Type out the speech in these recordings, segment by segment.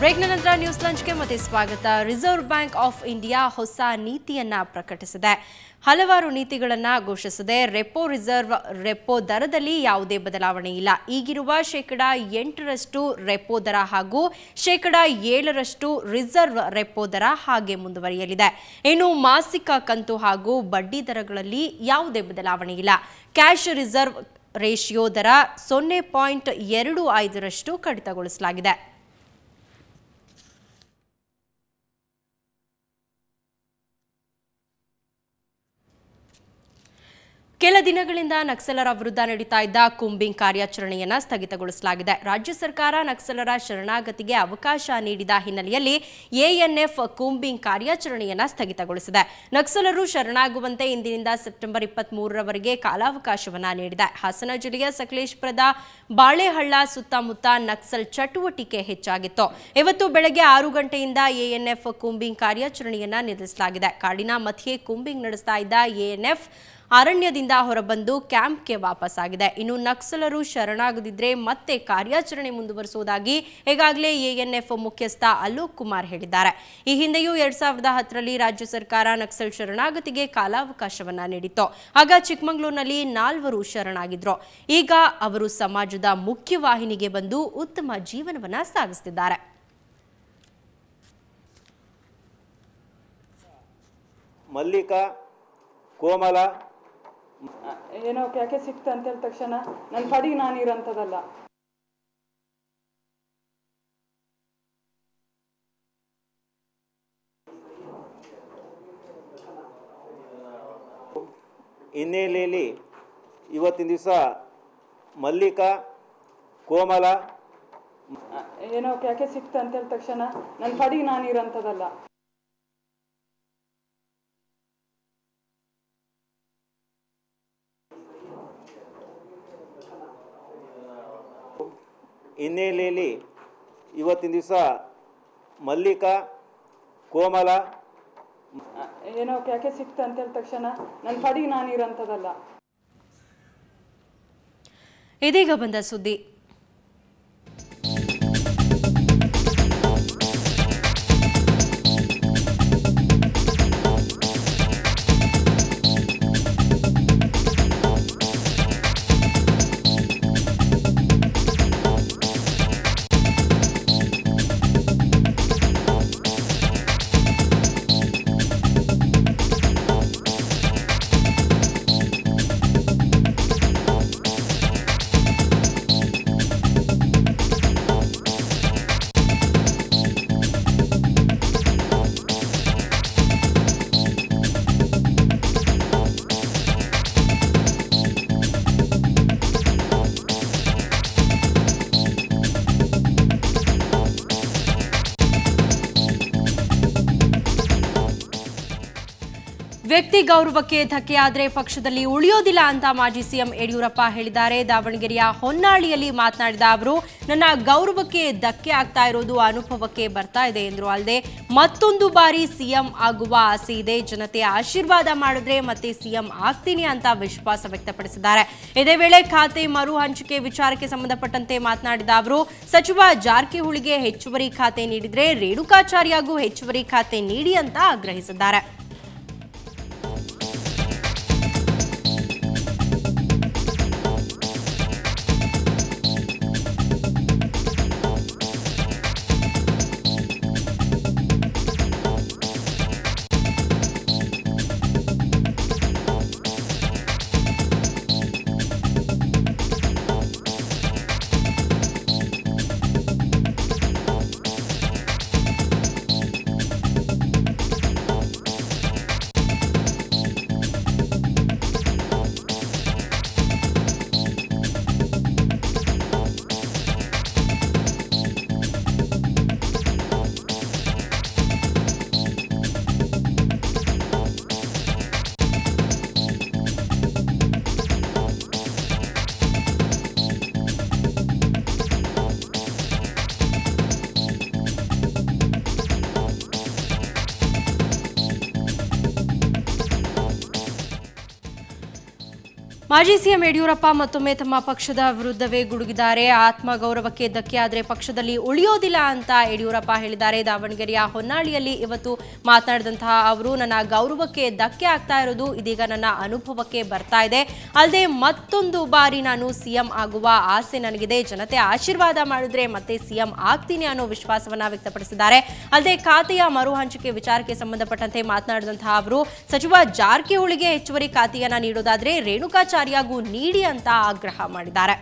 ಬ್ರೇಕ್ನ ನಂತರ ನ್ಯೂಸ್ ಲಂಚ್ಗೆ ಮತ್ತೆ ಸ್ವಾಗತ. ರಿಸರ್ವ್ ಬ್ಯಾಂಕ್ ಆಫ್ ಇಂಡಿಯಾ ಹೊಸ ನೀತಿಯನ್ನ ಪ್ರಕಟಿಸಿದೆ. ಹಲವಾರು ನೀತಿಗಳನ್ನ ಘೋಷಿಸಿದೆ. ರೆಪೋ ರಿಸರ್ವ್, ರೆಪೋ ದರದಲ್ಲಿ ಯಾವುದೇ ಬದಲಾವಣೆ ಇಲ್ಲ. ಈಗಿರುವ ಶೇಕಡ ಎಂಟರಷ್ಟು ರೆಪೋ ದರ ಹಾಗೂ ಶೇಕಡ ಏಳರಷ್ಟು ರಿಸರ್ವ್ ರೆಪೋ ದರ ಹಾಗೆ ಮುಂದುವರಿಯಲಿದೆ. ಇನ್ನು ಮಾಸಿಕ ಕಂತು ಹಾಗೂ ಬಡ್ಡಿ ದರಗಳಲ್ಲಿ ಯಾವುದೇ ಬದಲಾವಣೆ ಇಲ್ಲ. ಕ್ಯಾಶ್ ರಿಸರ್ವ್ ರೇಷಿಯೋ ದರ ಸೊನ್ನೆ ಪಾಯಿಂಟ್ ಎರಡು ಐದರಷ್ಟು ಕಡಿತಗೊಳಿಸಲಾಗಿದೆ. ಕೆಲ ದಿನಗಳಿಂದ ನಕ್ಸಲರ ವಿರುದ್ಧ ನಡೀತಾ ಇದ್ದ ಕುಂಬಿಂಗ್ ಕಾರ್ಯಾಚರಣೆಯನ್ನು ಸ್ಥಗಿತಗೊಳಿಸಲಾಗಿದೆ. ರಾಜ್ಯ ಸರ್ಕಾರ ನಕ್ಸಲರ ಶರಣಾಗತಿಗೆ ಅವಕಾಶ ನೀಡಿದ ಹಿನ್ನೆಲೆಯಲ್ಲಿ ಎಎನ್ಎಫ್ ಕುಂಬಿಂಗ್ ಕಾರ್ಯಾಚರಣೆಯನ್ನು ಸ್ಥಗಿತಗೊಳಿಸಿದೆ. ನಕ್ಸಲರು ಶರಣಾಗುವಂತೆ ಇಂದಿನಿಂದ ಸೆಪ್ಟೆಂಬರ್ ಇಪ್ಪತ್ತ್ ಮೂರರವರೆಗೆ ಕಾಲಾವಕಾಶವನ್ನು ನೀಡಿದೆ. ಹಾಸನ ಜಿಲ್ಲೆಯ ಸಕಲೇಶ್ಪುರದ ಬಾಳೆಹಳ್ಳ ಸುತ್ತಮುತ್ತ ನಕ್ಸಲ್ ಚಟುವಟಿಕೆ ಹೆಚ್ಚಾಗಿತ್ತು. ಇವತ್ತು ಬೆಳಗ್ಗೆ ಆರು ಗಂಟೆಯಿಂದ ಎಎನ್ಎಫ್ ಕುಂಬಿಂಗ್ ಕಾರ್ಯಾಚರಣೆಯನ್ನು ನಿಲ್ಲಿಸಲಾಗಿದೆ. ಕಾಡಿನ ಮಧ್ಯೆ ಕುಂಬಿಂಗ್ ನಡೆಸ್ತಾ ಇದ್ದ ಎಎನ್ಎಫ್ ಅರಣ್ಯದಿಂದ ಹೊರಬಂದು ಕ್ಯಾಂಪ್ಗೆ ವಾಪಸ್ಸಾಗಿದೆ. ಇನ್ನು ನಕ್ಸಲರು ಶರಣಾಗದಿದ್ರೆ ಮತ್ತೆ ಕಾರ್ಯಾಚರಣೆ ಮುಂದುವರಿಸುವುದಾಗಿ ಈಗಾಗಲೇ ಎಎನ್ಎಫ್ ಮುಖ್ಯಸ್ಥ ಅಲೋಕ್ ಕುಮಾರ್ ಹೇಳಿದ್ದಾರೆ. ಈ ಹಿಂದೆಯೂ ಎರಡ್ ಸಾವಿರದ ಹತ್ತರಲ್ಲಿ ರಾಜ್ಯ ಸರ್ಕಾರ ನಕ್ಸಲ್ ಶರಣಾಗತಿಗೆ ಕಾಲಾವಕಾಶವನ್ನ ನೀಡಿತ್ತು. ಆಗ ಚಿಕ್ಕಮಗಳೂರಿನಲ್ಲಿ ನಾಲ್ವರು ಶರಣಾಗಿದ್ರು. ಈಗ ಅವರು ಸಮಾಜದ ಮುಖ್ಯವಾಹಿನಿಗೆ ಬಂದು ಉತ್ತಮ ಜೀವನವನ್ನ ಸಾಗಿಸುತ್ತಿದ್ದಾರೆ ಮಲ್ಲಿಕಾ, ಕೋಮಲ ಏನೋ ಯಾಕೆ ಸಿಕ್ತ ಅಂತ ಹೇಳಿದ ತಕ್ಷಣ ನನ್ನ ಪಡಿಗೆ ನಾನು ಇರೋಂಥದ್ದಲ್ಲ. ಹಿನ್ನೆಲೆಯಲ್ಲಿ ಇವತ್ತಿನ ದಿವಸ ಮಲ್ಲಿಕಾ ಕೋಮಲ ಏನೋ ಯಾಕೆ ಸಿಕ್ತ ಅಂತ ಹೇಳಿದ ತಕ್ಷಣ ನನ್ನ ಪಡಿಗೆ ನಾನು ಇರೋಂಥದ್ದಲ್ಲ. ಹಿನ್ನೆಲೆಯಲ್ಲಿ ಇವತ್ತಿನ ದಿವಸ ಮಲ್ಲಿಕಾ ಕೋಮಲ ಏನೋ ಯಾಕೆ ಸಿಕ್ತ ಅಂತ ಹೇಳಿದ ತಕ್ಷಣ ನನ್ನ ಪಡಿಗೆ ನಾನು ಇರೋಂಥದ್ದಲ್ಲ ಇದೀಗ ಬಂದ ಸುದ್ದಿ. ವ್ಯಕ್ತಿ ಗೌರವಕ್ಕೆ ಧಕ್ಕೆಯಾದರೆ ಪಕ್ಷದಲ್ಲಿ ಉಳಿಯೋದಿಲ್ಲ ಅಂತ ಮಾಜಿ ಸಿಎಂ ಯಡಿಯೂರಪ್ಪ ಹೇಳಿದ್ದಾರೆ. ದಾವಣಗೆರೆಯ ಹೊನ್ನಾಳಿಯಲ್ಲಿ ಮಾತನಾಡಿದ ಅವರು, ನನ್ನ ಗೌರವಕ್ಕೆ ಧಕ್ಕೆ ಆಗ್ತಾ ಇರೋದು ಅನುಭವಕ್ಕೆ ಬರ್ತಾ ಇದೆ ಎಂದರು ಅಲ್ಲದೆ, ಮತ್ತೊಂದು ಬಾರಿ ಸಿಎಂ ಆಗುವ ಆಸೆ ಇದೆ. ಜನತೆ ಆಶೀರ್ವಾದ ಮಾಡಿದ್ರೆ ಮತ್ತೆ ಸಿಎಂ ಆಗ್ತೀನಿ ಅಂತ ವಿಶ್ವಾಸ ವ್ಯಕ್ತಪಡಿಸಿದ್ದಾರೆ. ಇದೇ ವೇಳೆ ಖಾತೆ ಮರು ಹಂಚಿಕೆ ವಿಚಾರಕ್ಕೆ ಸಂಬಂಧಪಟ್ಟಂತೆ ಮಾತನಾಡಿದ ಅವರು, ಸಚಿವ ಜಾರಕಿಹೊಳಿಗೆ ಹೆಚ್ಚುವರಿ ಖಾತೆ ನೀಡಿದ್ರೆ ರೇಣುಕಾಚಾರ್ಯಗೂ ಹೆಚ್ಚುವರಿ ಖಾತೆ ನೀಡಿ ಅಂತ ಆಗ್ರಹಿಸಿದ್ದಾರೆ. ಮಾಜಿ ಸಿಎಂ ಯಡಿಯೂರಪ್ಪ ಮತ್ತೊಮ್ಮೆ ತಮ್ಮ ಪಕ್ಷದ ವಿರುದ್ಧವೇ ಗುಡುಗಿದ್ದಾರೆ. ಆತ್ಮಗೌರವಕ್ಕೆ ಧಕ್ಕೆ ಆದರೆ ಪಕ್ಷದಲ್ಲಿ ಉಳಿಯೋದಿಲ್ಲ ಅಂತ ಯಡಿಯೂರಪ್ಪ ಹೇಳಿದ್ದಾರೆ. ದಾವಣಗೆರೆಯ ಹೊನ್ನಾಳಿಯಲ್ಲಿ ಇವತ್ತು ಮಾತನಾಡಿದಂತಹ ಅವರು, ನನ್ನ ಗೌರವಕ್ಕೆ ಧಕ್ಕೆ ಆಗ್ತಾ ಇರೋದು ಇದೀಗ ನನ್ನ ಅನುಭವಕ್ಕೆ ಬರ್ತಾ ಇದೆ. ಅಲ್ಲದೆ ಮತ್ತೊಂದು ಬಾರಿ ನಾನು ಸಿಎಂ ಆಗುವ ಆಸೆ ನನಗಿದೆ. ಜನತೆ ಆಶೀರ್ವಾದ ಮಾಡಿದ್ರೆ ಮತ್ತೆ ಸಿಎಂ ಆಗ್ತೀನಿ ಅನ್ನೋ ವಿಶ್ವಾಸವನ್ನ ವ್ಯಕ್ತಪಡಿಸಿದ್ದಾರೆ. ಅಲ್ಲದೆ ಖಾತೆಯ ಮರು ಹಂಚಿಕೆ ವಿಚಾರಕ್ಕೆ ಸಂಬಂಧಪಟ್ಟಂತೆ ಮಾತನಾಡಿದಂತಹ ಅವರು, ಸಚಿವ ಜಾರಕಿಹೊಳಿಗೆ ಹೆಚ್ಚುವರಿ ಖಾತೆಯನ್ನ ನೀಡೋದಾದ್ರೆ ರೇಣುಕಾಚಾರ್ಯಗೂ ನೀಡಿ ಅಂತ ಆಗ್ರಹ ಮಾಡಿದ್ದಾರೆ.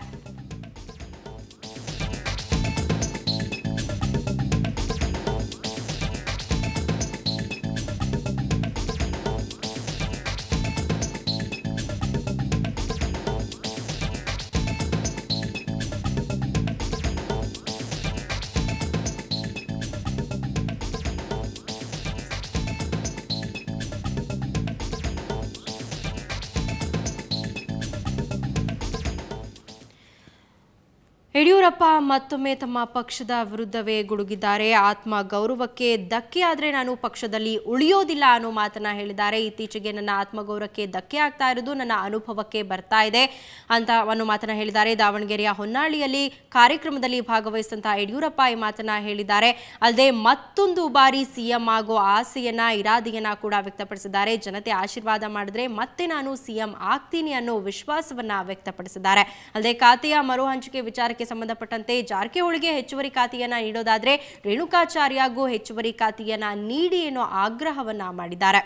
ಯಡಿಯೂರಪ್ಪ ಮತ್ತೊಮ್ಮೆ ತಮ್ಮ ಪಕ್ಷದ ವಿರುದ್ಧವೇ ಗುಡುಗಿದ್ದಾರೆ. ಆತ್ಮ ಗೌರವಕ್ಕೆ ಧಕ್ಕೆ ಆದರೆ ನಾನು ಪಕ್ಷದಲ್ಲಿ ಉಳಿಯೋದಿಲ್ಲ ಅನ್ನೋ ಮಾತನ್ನ ಹೇಳಿದ್ದಾರೆ. ಇತ್ತೀಚೆಗೆ ನನ್ನ ಆತ್ಮಗೌರವಕ್ಕೆ ಧಕ್ಕೆ ಆಗ್ತಾ ಇರೋದು ನನ್ನ ಅನುಭವಕ್ಕೆ ಬರ್ತಾ ಇದೆ ಅಂತ ಅನ್ನೋ ಮಾತನ್ನ ಹೇಳಿದ್ದಾರೆ. ದಾವಣಗೆರೆಯ ಹೊನ್ನಾಳಿಯಲ್ಲಿ ಕಾರ್ಯಕ್ರಮದಲ್ಲಿ ಭಾಗವಹಿಸಿದಂತಹ ಯಡಿಯೂರಪ್ಪ ಈ ಮಾತನ್ನ ಹೇಳಿದ್ದಾರೆ. ಅಲ್ಲದೆ ಮತ್ತೊಂದು ಬಾರಿ ಸಿಎಂ ಆಗೋ ಆಸೆಯನ್ನ, ಇರಾದೆಯನ್ನ ಕೂಡ ವ್ಯಕ್ತಪಡಿಸಿದ್ದಾರೆ. ಜನತೆ ಆಶೀರ್ವಾದ ಮಾಡಿದ್ರೆ ಮತ್ತೆ ನಾನು ಸಿಎಂ ಆಗ್ತೀನಿ ಅನ್ನೋ ವಿಶ್ವಾಸವನ್ನ ವ್ಯಕ್ತಪಡಿಸಿದ್ದಾರೆ. ಅಲ್ಲದೆ ಖಾತೆಯ ಮರು ಹಂಚಿಕೆ ವಿಚಾರಕ್ಕೆ ಸಂಬಂಧಪಟ್ಟಂತೆ ಜಾರಕಿಹೊಳಿಗೆ ಹೆಚ್ಚುವರಿ ಖಾತೆಯನ್ನ ನೀಡೋದಾದ್ರೆ ರೇಣುಕಾಚಾರ್ಯಗೂ ಹೆಚ್ಚುವರಿ ಖಾತೆಯನ್ನ ನೀಡಿ ಅನ್ನೋ ಆಗ್ರಹವನ್ನ ಮಾಡಿದ್ದಾರೆ.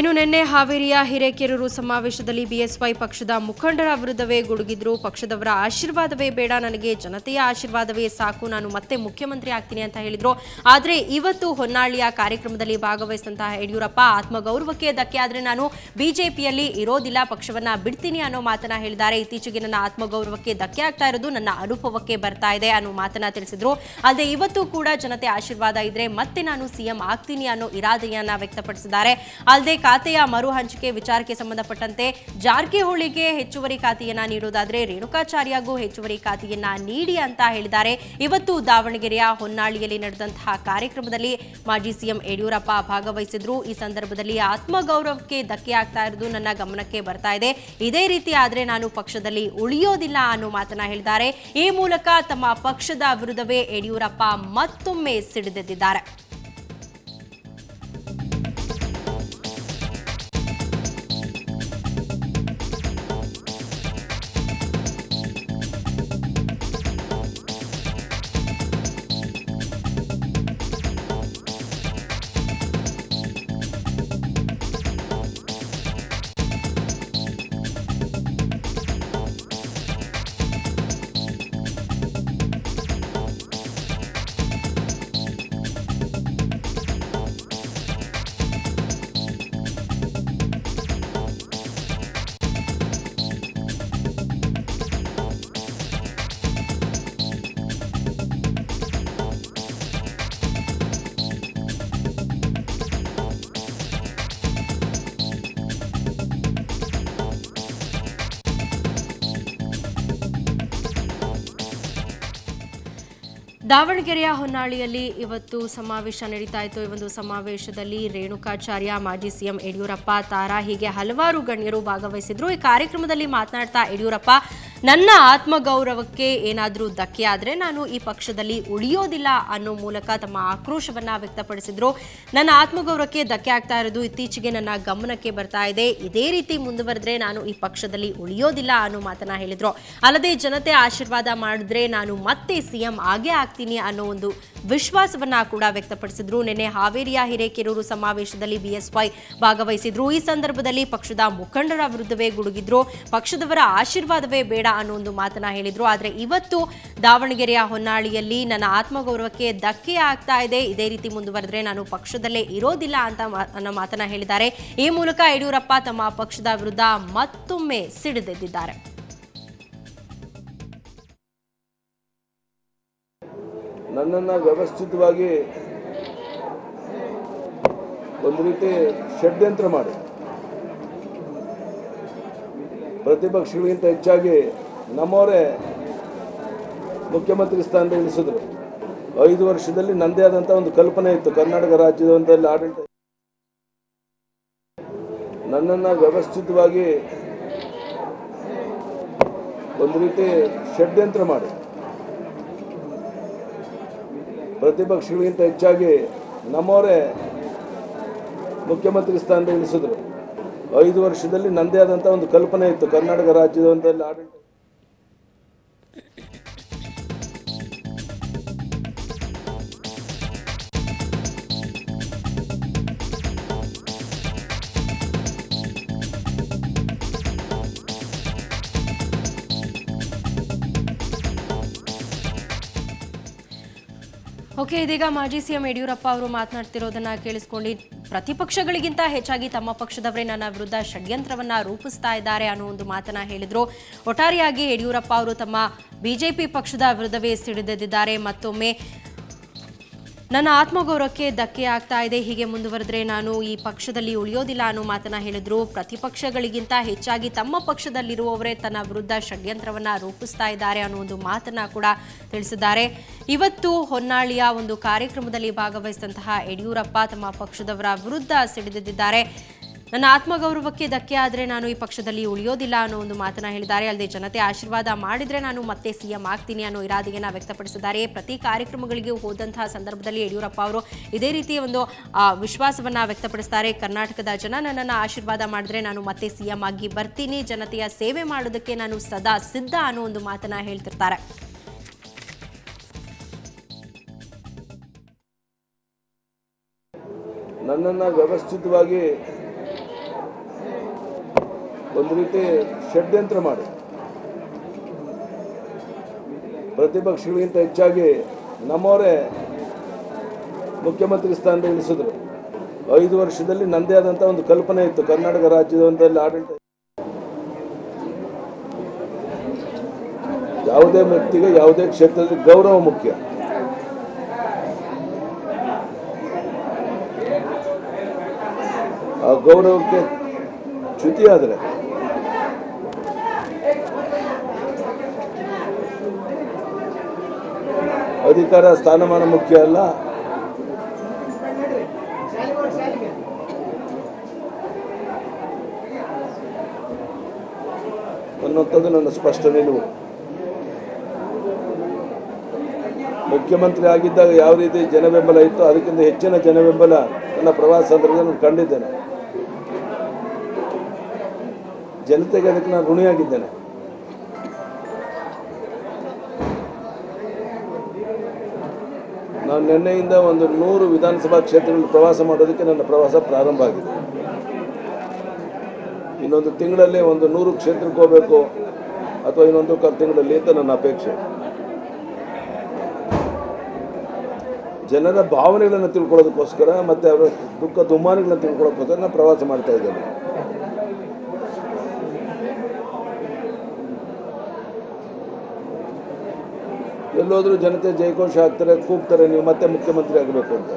ಇನ್ನು ನಿನ್ನೆ ಹಾವೇರಿಯ ಹಿರೇಕೆರೂರು ಸಮಾವೇಶದಲ್ಲಿ ಬಿಎಸ್ವೈ ಪಕ್ಷದ ಮುಖಂಡರ ವಿರುದ್ಧವೇ ಗುಡುಗಿದ್ರು. ಪಕ್ಷದವರ ಆಶೀರ್ವಾದವೇ ಬೇಡ, ನನಗೆ ಜನತೆಯ ಆಶೀರ್ವಾದವೇ ಸಾಕು, ನಾನು ಮತ್ತೆ ಮುಖ್ಯಮಂತ್ರಿ ಆಗ್ತೀನಿ ಅಂತ ಹೇಳಿದ್ರು. ಆದರೆ ಇವತ್ತು ಹೊನ್ನಾಳಿಯ ಕಾರ್ಯಕ್ರಮದಲ್ಲಿ ಭಾಗವಹಿಸಿದಂತಹ ಯಡಿಯೂರಪ್ಪ ಆತ್ಮಗೌರವಕ್ಕೆ ಧಕ್ಕೆ ಆದರೆ ನಾನು ಬಿಜೆಪಿಯಲ್ಲಿ ಇರೋದಿಲ್ಲ, ಪಕ್ಷವನ್ನ ಬಿಡ್ತೀನಿ ಅನ್ನೋ ಮಾತನ್ನ ಹೇಳಿದ್ದಾರೆ. ಇತ್ತೀಚೆಗೆ ನನ್ನ ಆತ್ಮಗೌರವಕ್ಕೆ ಧಕ್ಕೆ ಆಗ್ತಾ ಇರೋದು ನನ್ನ ಅನುಭವಕ್ಕೆ ಬರ್ತಾ ಇದೆ ಅನ್ನೋ ಮಾತನ್ನ ತಿಳಿಸಿದ್ರು. ಅಲ್ಲದೆ ಇವತ್ತು ಕೂಡ ಜನತೆ ಆಶೀರ್ವಾದ ಇದ್ರೆ ಮತ್ತೆ ನಾನು ಸಿಎಂ ಆಗ್ತೀನಿ ಅನ್ನೋ ಇರಾದೆಯನ್ನ ವ್ಯಕ್ತಪಡಿಸಿದ್ದಾರೆ. ಅಲ್ಲದೆ ಖಾತೆಯ ಮರು ಹಂಚಿಕೆ ವಿಚಾರಕ್ಕೆ ಸಂಬಂಧಪಟ್ಟಂತೆ ಜಾರಕಿಹೊಳಿಗೆ ಹೆಚ್ಚುವರಿ ಖಾತೆಯನ್ನ ನೀಡೋದಾದ್ರೆ ರೇಣುಕಾಚಾರ್ಯಗೂ ಹೆಚ್ಚುವರಿ ಖಾತೆಯನ್ನ ನೀಡಿ ಅಂತ ಹೇಳಿದ್ದಾರೆ. ಇವತ್ತು ದಾವಣಗೆರೆಯ ಹೊನ್ನಾಳಿಯಲ್ಲಿ ನಡೆದಂತಹ ಕಾರ್ಯಕ್ರಮದಲ್ಲಿ ಮಾಜಿ ಸಿಎಂ ಯಡಿಯೂರಪ್ಪ ಭಾಗವಹಿಸಿದ್ರು. ಈ ಸಂದರ್ಭದಲ್ಲಿ ಆತ್ಮಗೌರವಕ್ಕೆ ಧಕ್ಕೆ ಆಗ್ತಾ ಇರೋದು ನನ್ನ ಗಮನಕ್ಕೆ ಬರ್ತಾ ಇದೆ. ಇದೇ ರೀತಿ ಆದ್ರೆ ನಾನು ಪಕ್ಷದಲ್ಲಿ ಉಳಿಯೋದಿಲ್ಲ ಅನ್ನೋ ಮಾತನ್ನ ಹೇಳಿದ್ದಾರೆ. ಈ ಮೂಲಕ ತಮ್ಮ ಪಕ್ಷದ ವಿರುದ್ಧವೇ ಯಡಿಯೂರಪ್ಪ ಮತ್ತೊಮ್ಮೆ ಸಿಡಿದೆದ್ದಿದ್ದಾರೆ. ದಾವಣಗೆರೆಯ ಹೊನ್ನಾಳಿಯಲ್ಲಿ ಇವತ್ತು ಸಮಾವೇಶ ನಡೀತಾ ಇತ್ತು. ಈ ಒಂದು ಸಮಾವೇಶದಲ್ಲಿ ರೇಣುಕಾಚಾರ್ಯ, ಮಾಜಿ ಸಿಎಂ ಯಡಿಯೂರಪ್ಪ, ತಾರಾ ಹೀಗೆ ಹಲವಾರು ಗಣ್ಯರು ಭಾಗವಹಿಸಿದ್ರು. ಈ ಕಾರ್ಯಕ್ರಮದಲ್ಲಿ ಮಾತನಾಡ್ತಾ ಯಡಿಯೂರಪ್ಪ ನನ್ನ ಆತ್ಮಗೌರವಕ್ಕೆ ಏನಾದರೂ ಧಕ್ಕೆ ಆದರೆ ನಾನು ಈ ಪಕ್ಷದಲ್ಲಿ ಉಳಿಯೋದಿಲ್ಲ ಅನ್ನೋ ಮೂಲಕ ತಮ್ಮ ಆಕ್ರೋಶವನ್ನ ವ್ಯಕ್ತಪಡಿಸಿದ್ರು. ನನ್ನ ಆತ್ಮಗೌರವಕ್ಕೆ ಧಕ್ಕೆ ಆಗ್ತಾ ಇರೋದು ಇತ್ತೀಚೆಗೆ ನನ್ನ ಗಮನಕ್ಕೆ ಬರ್ತಾ ಇದೆ. ಇದೇ ರೀತಿ ಮುಂದುವರೆದ್ರೆ ನಾನು ಈ ಪಕ್ಷದಲ್ಲಿ ಉಳಿಯೋದಿಲ್ಲ ಅನ್ನೋ ಮಾತನ್ನ ಹೇಳಿದ್ರು. ಅಲ್ಲದೆ ಜನತೆ ಆಶೀರ್ವಾದ ಮಾಡಿದ್ರೆ ನಾನು ಮತ್ತೆ ಸಿಎಂ ಆಗೇ ಆಗ್ತೀನಿ ಅನ್ನೋ ಒಂದು ವಿಶ್ವಾಸವನ್ನ ಕೂಡ ವ್ಯಕ್ತಪಡಿಸಿದ್ರು. ನಿನ್ನೆ ಹಾವೇರಿಯ ಹಿರೇಕೆರೂರು ಸಮಾವೇಶದಲ್ಲಿ ಬಿಎಸ್ವೈ ಭಾಗವಹಿಸಿದ್ರು. ಈ ಸಂದರ್ಭದಲ್ಲಿ ಪಕ್ಷದ ಮುಖಂಡರ ವಿರುದ್ಧವೇ ಗುಡುಗಿದ್ರು. ಪಕ್ಷದವರ ಆಶೀರ್ವಾದವೇ ಬೇಡ ಅನ್ನೋ ಒಂದು ಮಾತನ್ನ ಹೇಳಿದ್ರು. ಆದ್ರೆ ಇವತ್ತು ದಾವಣಗೆರೆಯ ಹೊನ್ನಾಳಿಯಲ್ಲಿ ನನ್ನ ಆತ್ಮಗೌರವಕ್ಕೆ ಧಕ್ಕೆ ಆಗ್ತಾ ಇದೆ. ಇದೇ ರೀತಿ ಮುಂದುವರೆದ್ರೆ ನಾನು ಪಕ್ಷದಲ್ಲೇ ಇರೋದಿಲ್ಲ ಅಂತ ಅನ್ನೋ ಮಾತನ್ನ ಹೇಳಿದ್ದಾರೆ. ಈ ಮೂಲಕ ಯಡಿಯೂರಪ್ಪ ತಮ್ಮ ಪಕ್ಷದ ವಿರುದ್ಧ ಮತ್ತೊಮ್ಮೆ ಸಿಡಿದೆದ್ದಿದ್ದಾರೆ. ನನ್ನನ್ನು ವ್ಯವಸ್ಥಿತವಾಗಿ ಒಂದು ರೀತಿ ಷಡ್ಯಂತ್ರ ಮಾಡಿ. ಪ್ರತಿಪಕ್ಷಗಳಿಗಿಂತ ಹೆಚ್ಚಾಗಿ ನಮ್ಮವರೇ ಮುಖ್ಯಮಂತ್ರಿ ಸ್ಥಾನದ ಇಳಿಸಿದ್ರು ಐದು ವರ್ಷದಲ್ಲಿ ನನ್ನದೇ ಆದಂಥ ಒಂದು ಕಲ್ಪನೆ ಇತ್ತು. ಕರ್ನಾಟಕ ರಾಜ್ಯದ ಒಂದರಲ್ಲಿ ಆಡಳಿತ ನನ್ನನ್ನು ವ್ಯವಸ್ಥಿತವಾಗಿ ಒಂದು ರೀತಿ ಷಡ್ಯಂತ್ರ ಮಾಡಿ. ಪ್ರತಿಪಕ್ಷಗಳಿಗಿಂತ ಹೆಚ್ಚಾಗಿ ನಮ್ಮವರೇ ಮುಖ್ಯಮಂತ್ರಿ ಸ್ಥಾನದ ಇಳಿಸಿದ್ರು ಐದು ವರ್ಷದಲ್ಲಿ ನನ್ನದೇ ಆದಂಥ ಒಂದು ಕಲ್ಪನೆ ಇತ್ತು. ಕರ್ನಾಟಕ ರಾಜ್ಯದಲ್ಲಿ ಆಡಳಿತ ಓಕೆ, ಇದೀಗ ಮಾಜಿ ಸಿಎಂ ಯಡಿಯೂರಪ್ಪ ಅವರು ಮಾತನಾಡ್ತಿರೋದನ್ನ ಕೇಳಿಸ್ಕೊಂಡು ಪ್ರತಿಪಕ್ಷಗಳಿಗಿಂತ ಹೆಚ್ಚಾಗಿ ತಮ್ಮ ಪಕ್ಷದವರೇ ನನ್ನ ವಿರುದ್ಧ ಷಡ್ಯಂತ್ರವನ್ನ ರೂಪಿಸ್ತಾ ಇದ್ದಾರೆ ಅನ್ನೋ ಒಂದು ಮಾತನ್ನ ಹೇಳಿದ್ರು. ಒಟ್ಟಾರೆಯಾಗಿ ಯಡಿಯೂರಪ್ಪ ಅವರು ತಮ್ಮ ಬಿಜೆಪಿ ಪಕ್ಷದ ವಿರುದ್ಧವೇ ಸಿಡಿದೆದ್ದಿದ್ದಾರೆ. ಮತ್ತೊಮ್ಮೆ ನನ್ನ ಆತ್ಮಗೌರವಕ್ಕೆ ಧಕ್ಕೆ ಆಗ್ತಾ ಇದೆ. ಹೀಗೆ ಮುಂದುವರೆದ್ರೆ ನಾನು ಈ ಪಕ್ಷದಲ್ಲಿ ಉಳಿಯೋದಿಲ್ಲ ಅನ್ನೋ ಮಾತನ್ನ ಹೇಳಿದ್ರು. ಪ್ರತಿಪಕ್ಷಗಳಿಗಿಂತ ಹೆಚ್ಚಾಗಿ ತಮ್ಮ ಪಕ್ಷದಲ್ಲಿರುವವರೇ ತನ್ನ ವಿರುದ್ಧ ಷಡ್ಯಂತ್ರವನ್ನ ರೂಪಿಸ್ತಾ ಇದ್ದಾರೆ ಅನ್ನೋ ಒಂದು ಮಾತನ್ನ ಕೂಡ ತಿಳಿಸಿದ್ದಾರೆ. ಇವತ್ತು ಹೊನ್ನಾಳಿಯ ಒಂದು ಕಾರ್ಯಕ್ರಮದಲ್ಲಿ ಭಾಗವಹಿಸಿದಂತಹ ಯಡಿಯೂರಪ್ಪ ತಮ್ಮ ಪಕ್ಷದವರ ವಿರುದ್ಧ ಸಿಡಿದಿದ್ದಾರೆ ನನ್ನ ಆತ್ಮಗೌರವಕ್ಕೆ ಧಕ್ಕೆ ಆದರೆ ನಾನು ಈ ಪಕ್ಷದಲ್ಲಿ ಉಳಿಯೋದಿಲ್ಲ ಅನ್ನೋ ಒಂದು ಮಾತನ್ನ ಹೇಳಿದ್ದಾರೆ. ಅಲ್ಲದೆ ಜನತೆ ಆಶೀರ್ವಾದ ಮಾಡಿದರೆ ನಾನು ಮತ್ತೆ ಸಿಎಂ ಆಗ್ತೀನಿ ಅನ್ನೋ ಇರಾದೆಯನ್ನು ವ್ಯಕ್ತಪಡಿಸಿದ್ದಾರೆ. ಪ್ರತಿ ಕಾರ್ಯಕ್ರಮಗಳಿಗೆ ಹೋದಂತಹ ಸಂದರ್ಭದಲ್ಲಿ ಯಡಿಯೂರಪ್ಪ ಅವರು ಇದೇ ರೀತಿಯ ಒಂದು ವಿಶ್ವಾಸವನ್ನು ವ್ಯಕ್ತಪಡಿಸ್ತಾರೆ. ಕರ್ನಾಟಕದ ಜನ ನನ್ನನ್ನು ಆಶೀರ್ವಾದ ಮಾಡಿದ್ರೆ ನಾನು ಮತ್ತೆ ಸಿಎಂ ಆಗಿ ಬರ್ತೀನಿ. ಜನತೆಯ ಸೇವೆ ಮಾಡೋದಕ್ಕೆ ನಾನು ಸದಾ ಸಿದ್ಧ ಅನ್ನೋ ಒಂದು ಮಾತನ್ನ ಹೇಳ್ತಿರ್ತಾರೆ. ನನ್ನನ್ನು ವ್ಯವಸ್ಥಿತವಾಗಿ ಒಂದು ರೀತಿ ಷಡ್ಯಂತ್ರ ಮಾಡಿ. ಪ್ರತಿಪಕ್ಷಗಳಿಗಿಂತ ಹೆಚ್ಚಾಗಿ ನಮ್ಮವರೇ ಮುಖ್ಯಮಂತ್ರಿ ಸ್ಥಾನದ ಇಳಿಸಿದ್ರು ಐದು ವರ್ಷದಲ್ಲಿ ನಂದೇ ಆದಂಥ ಒಂದು ಕಲ್ಪನೆ ಇತ್ತು. ಕರ್ನಾಟಕ ರಾಜ್ಯದಲ್ಲಿ ಆಡಳಿತ. ಯಾವುದೇ ವ್ಯಕ್ತಿಗೆ ಯಾವುದೇ ಕ್ಷೇತ್ರದಲ್ಲಿ ಗೌರವ ಮುಖ್ಯ. ಆ ಗೌರವಕ್ಕೆ ಚ್ಯುತಿಯಾದರೆ ಅಧಿಕಾರ ಸ್ಥಾನಮಾನ ಮುಖ್ಯ ಅಲ್ಲ. ಅನ್ನುವಂಥದ್ದು ನನ್ನ ಸ್ಪಷ್ಟ ನಿಲುವು. ಮುಖ್ಯಮಂತ್ರಿ ಆಗಿದ್ದಾಗ ಯಾವ ರೀತಿ ಜನ ಬೆಂಬಲ ಇತ್ತು ಅದಕ್ಕಿಂತ ಹೆಚ್ಚಿನ ಜನ ಬೆಂಬಲ ನನ್ನ ಪ್ರವಾಸ ಸಂದರ್ಭದಲ್ಲಿ ಕಂಡಿದ್ದೇನೆ. ಜನತೆಗೆ ಅದಕ್ಕೆ ನಾನು ಋಣಿಯಾಗಿದ್ದೇನೆ. ನಿನ್ನೆಯಿಂದ ಒಂದು ನೂರು ವಿಧಾನಸಭಾ ಕ್ಷೇತ್ರಗಳಲ್ಲಿ ಪ್ರವಾಸ ಮಾಡೋದಕ್ಕೆ ನನ್ನ ಪ್ರವಾಸ ಪ್ರಾರಂಭ ಆಗಿದೆ. ಇನ್ನೊಂದು ತಿಂಗಳಲ್ಲಿ ಒಂದು ನೂರು ಕ್ಷೇತ್ರಕ್ಕೆ ಹೋಗಬೇಕು ಅಥವಾ ಇನ್ನೊಂದು ಕಾಲು ತಿಂಗಳಲ್ಲಿ ಅಂತ ನನ್ನ ಅಪೇಕ್ಷೆ. ಜನರ ಭಾವನೆಗಳನ್ನು ತಿಳ್ಕೊಳ್ಳೋದಕ್ಕೋಸ್ಕರ ಮತ್ತು ಅವರ ದುಃಖ, ದುಮ್ಮಾನಗಳನ್ನು ತಿಳ್ಕೊಳ್ಳೋಕ್ಕೋಸ್ಕರ ನಾನು ಪ್ರವಾಸ ಮಾಡ್ತಾ ಇದ್ದೇನೆ. ಎಲ್ಲೋದ್ರೂ ಜನತೆ ಜಯಘೋಷ ಆಗ್ತಾರೆ, ಕೂಗ್ತಾರೆ, ನೀವು ಮತ್ತೆ ಮುಖ್ಯಮಂತ್ರಿ ಆಗಬೇಕು ಅಂತ.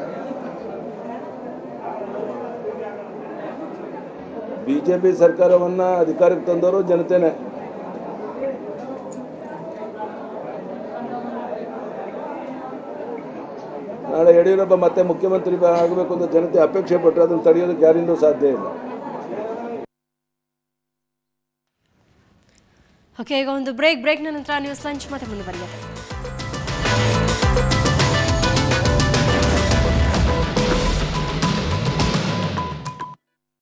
ಬಿಜೆಪಿ ಸರ್ಕಾರವನ್ನ ಅಧಿಕಾರಕ್ಕೆ ತಂದವರು ಜನತೆನೇ. ನಾಳೆ ಯಡಿಯೂರಪ್ಪ ಮತ್ತೆ ಮುಖ್ಯಮಂತ್ರಿ ಆಗಬೇಕು ಅಂತ ಜನತೆ ಅಪೇಕ್ಷೆ ಪಟ್ಟರೆ ಅದನ್ನು ತಡೆಯೋದಕ್ಕೆ ಯಾರಿಂದೂ ಸಾಧ್ಯ ಇಲ್ಲ. ಓಕೆ ಈಗ ಒಂದು ಬ್ರೇಕ್ ಬ್ರೇಕ್ನ ನಂತರ ನ್ಯೂಸ್ ಲಂಚ್ ಮತ್ತೆ ಮುಂದುವರಿಯುತ್ತೆ.